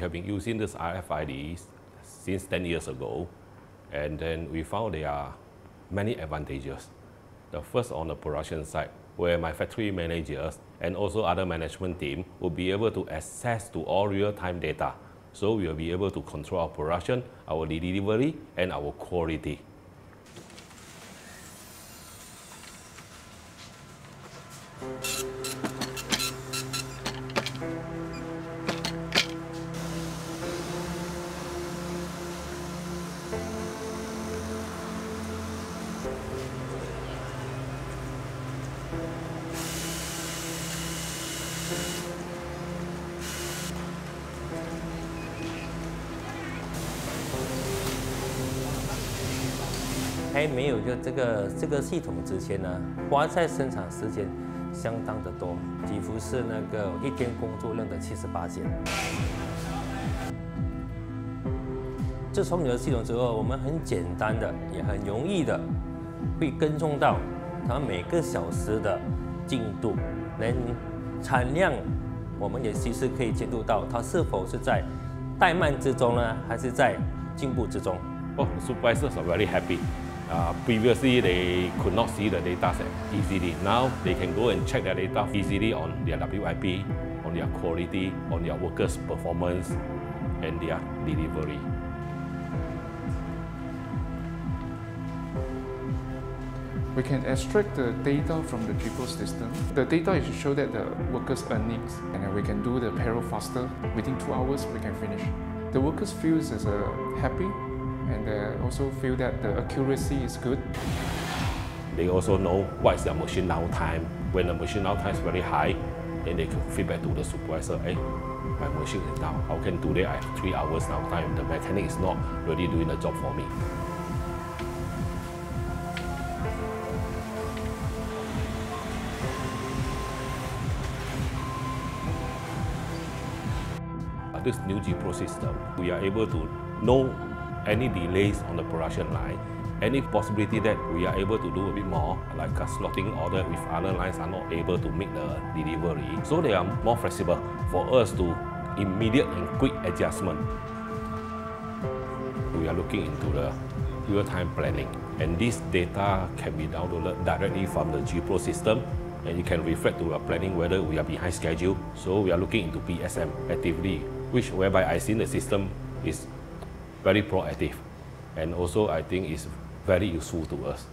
We have been using this RFID since 10 years ago, and then we found there are many advantages. The first on the production side, where my factory managers and also other management team will be able to access to all real-time data. So we will be able to control our production, our delivery, and our quality. 还没有就这个这个系统之前呢，花在生产时间相当的多，几乎是那个一天工作量的七十八件。自从有了系统之后，我们很简单的，也很容易的，会跟踪到它每个小时的进度，连产量，我们也其实可以监督到它是否是在怠慢之中呢，还是在进步之中。哦 supervisor very happy. Uh, previously, they could not see the data set easily. Now, they can go and check their data easily on their WIP, on their quality, on their workers' performance, and their delivery. We can extract the data from the GPRO system. The data is to show that the workers' earnings, and we can do the payroll faster. Within two hours, we can finish. The workers feels as uh, happy and uh, also feel that the accuracy is good. They also know what is their machine downtime. When the machine downtime is very high, then they can feedback to the supervisor, hey, my machine is down. How can today I have three hours downtime? The mechanic is not really doing the job for me. This new GPRO system, we are able to know any delays on the production line, any possibility that we are able to do a bit more, like a slotting order if other lines are not able to make the delivery. So they are more flexible for us to immediate and quick adjustment. We are looking into the real-time planning and this data can be downloaded directly from the GPRO system and you can reflect to our planning whether we are behind schedule. So we are looking into PSM actively, which whereby I see the system is very proactive and also I think is very useful to us.